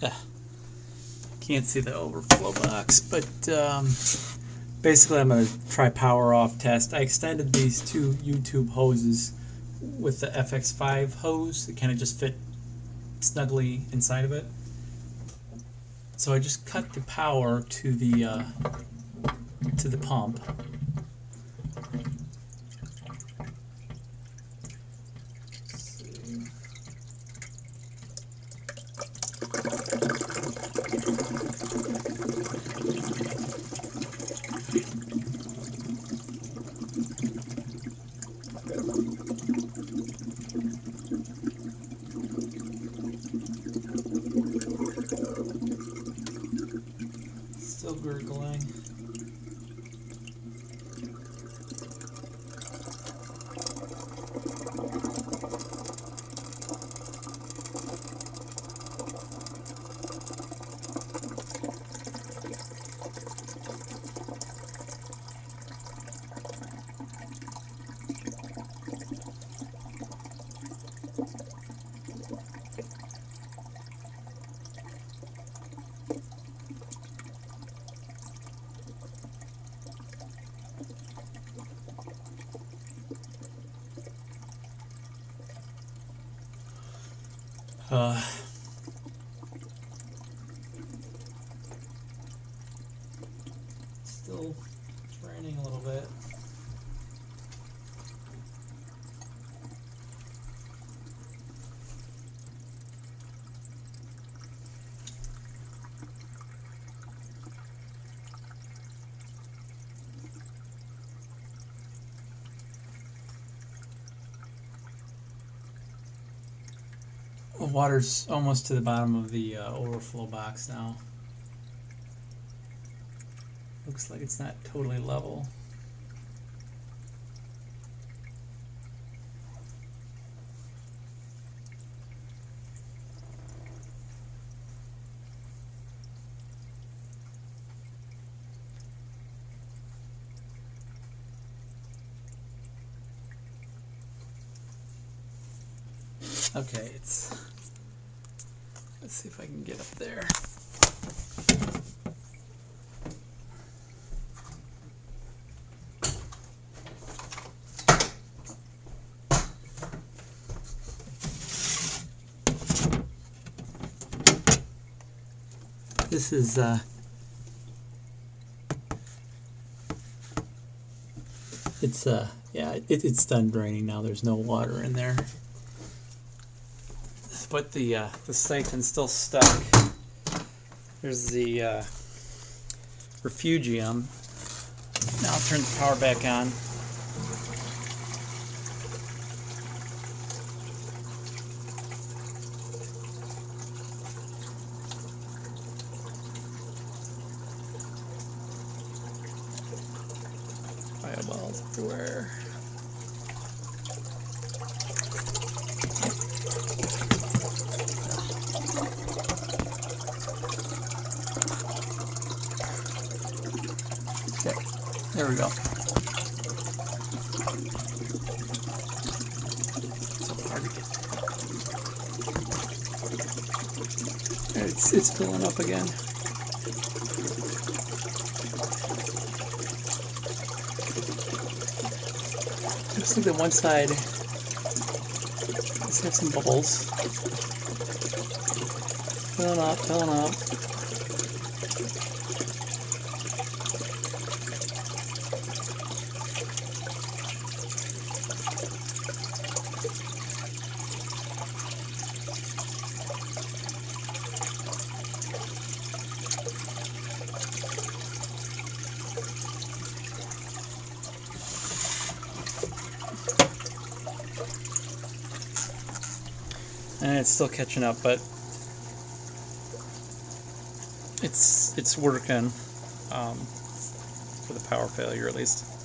can't see the overflow box, but um, basically I'm going to try power off test. I extended these two U-tube hoses with the FX5 hose. It kind of just fit snugly inside of it. So I just cut the power to the uh, to the pump. Still gurgling. Uh, still draining a little bit. The water's almost to the bottom of the uh, overflow box now. Looks like it's not totally level. Okay, it's. Let's see if I can get up there. This is uh It's uh yeah, it, it's done draining now. There's no water in there but the uh, the siphon's still stuck. There's the uh, refugium. Now I'll turn the power back on. Fireballs everywhere. There we go. It's it's filling up again. Looks like the one side have some bubbles. Filling up, filling up. And it's still catching up, but it's it's working um, for the power failure at least.